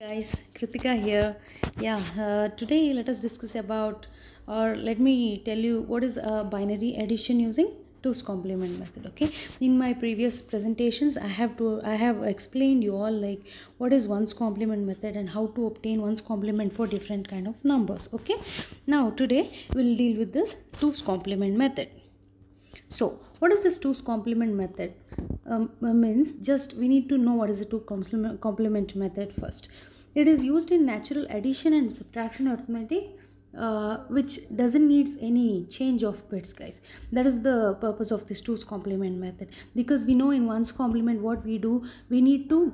guys Kruthika here. Yeah uh, today let us discuss about or let me tell you what is a binary addition using two's complement method okay? In my previous presentations i have to i have explained you all like what is one's complement method and how to obtain one's complement for different kind of numbers okay? Now today we'll deal with this two's complement method. So what is this two's complement method um, means just we need to know what is the two complement complement method first. It is used in natural addition and subtraction arithmetic uh, which doesn't needs any change of bits guys. That is the purpose of this two's complement method. Because we know in one's complement what we do we need to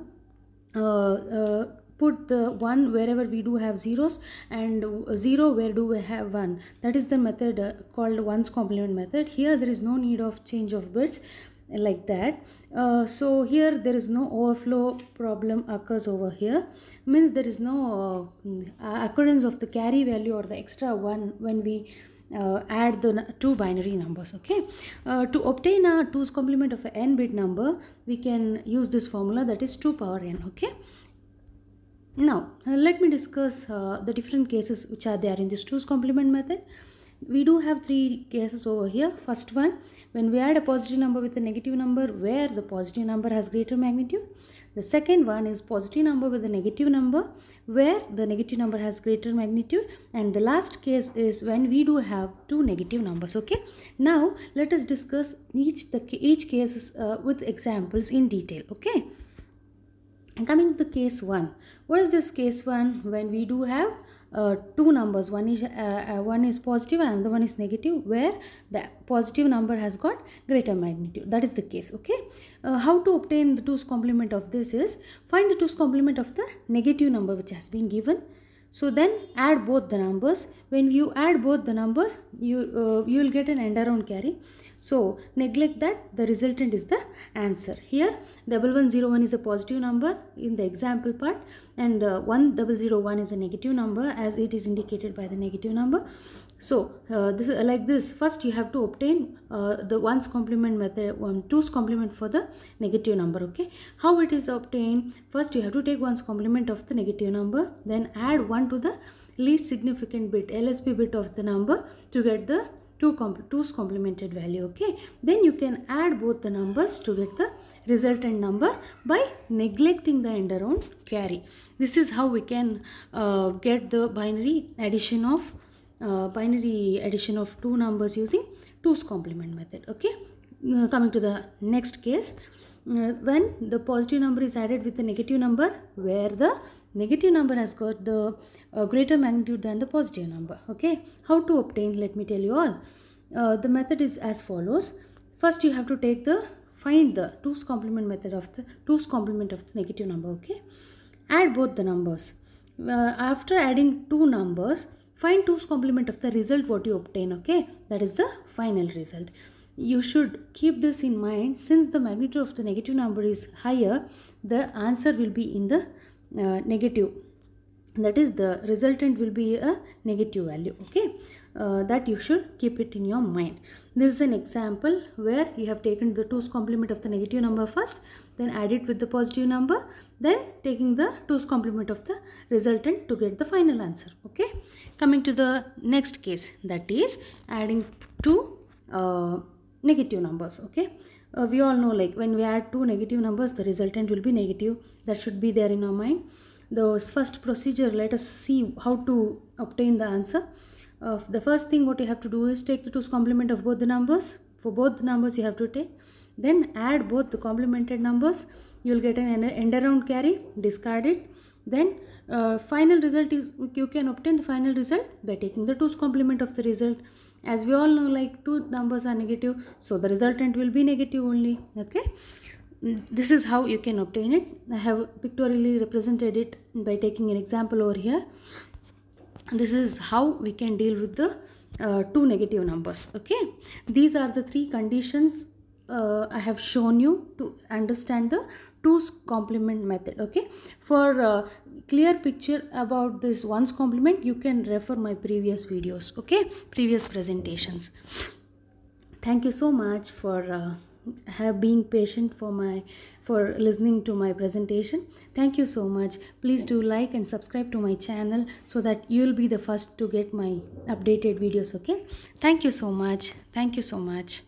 uh, uh, put the one wherever we do have zeros and zero where do we have one. That is the method uh, called one's complement method. Here there is no need of change of bits like that. Uh, so here there is no overflow problem occurs over here. Means there is no uh, occurrence of the carry value or the extra one when we uh, add the two binary numbers okay? Uh, to obtain a 2's complement of a n bit number we can use this formula that is 2 power n okay? Now uh, let me discuss uh, the different cases which are there in this 2's complement method we do have three cases over here. First one when we add a positive number with a negative number where the positive number has greater magnitude. The second one is positive number with a negative number where the negative number has greater magnitude. And the last case is when we do have two negative numbers okay? Now let us discuss each the each cases uh, with examples in detail okay? And coming to the case 1 what is this case 1 when we do have uh, two numbers. One is uh, uh, one is positive and another one is negative where the positive number has got greater magnitude. That is the case okay? Uh, how to obtain the two's complement of this is find the two's complement of the negative number which has been given so then add both the numbers. When you add both the numbers you uh, you will get an end around carry. So neglect that. The resultant is the answer. Here double one zero one is a positive number in the example part and uh, one double zero one is a negative number as it is indicated by the negative number. So uh, this like this first you have to obtain uh, the one's complement method one two's complement for the negative number okay? How it is obtained? First you have to take one's complement of the negative number then add one to the least significant bit lsb bit of the number to get the two two's complemented value okay? Then you can add both the numbers to get the resultant number by neglecting the end around carry. This is how we can uh, get the binary addition of uh, binary addition of two numbers using two's complement method okay? Uh, coming to the next case uh, when the positive number is added with the negative number where the negative number has got the uh, greater magnitude than the positive number okay? How to obtain let me tell you all. Uh, the method is as follows. First you have to take the find the two's complement method of the two's complement of the negative number okay? Add both the numbers. Uh, after adding two numbers find two's complement of the result what you obtain okay? That is the final result. You should keep this in mind. Since the magnitude of the negative number is higher the answer will be in the uh, negative. That is the resultant will be a negative value okay? Uh, that you should keep it in your mind. This is an example where you have taken the two's complement of the negative number first then add it with the positive number then taking the two's complement of the resultant to get the final answer okay? Coming to the next case that is adding two uh, negative numbers okay uh, we all know like when we add two negative numbers the resultant will be negative. That should be there in our mind. The first procedure let us see how to obtain the answer. Uh, the first thing what you have to do is take the two's complement of both the numbers. For both the numbers you have to take. Then add both the complemented numbers. You will get an end around carry discard it then uh, final result is you can obtain the final result by taking the two's complement of the result. As we all know like two numbers are negative so the resultant will be negative only okay? This is how you can obtain it. I have pictorially represented it by taking an example over here. This is how we can deal with the uh, two negative numbers okay? These are the three conditions uh, i have shown you to understand the two's complement method okay? For uh, clear picture about this one's complement you can refer my previous videos okay? Previous presentations. Thank you so much for uh, have been patient for my for listening to my presentation. Thank you so much. Please do like and subscribe to my channel so that you'll be the first to get my updated videos okay? Thank you so much. Thank you so much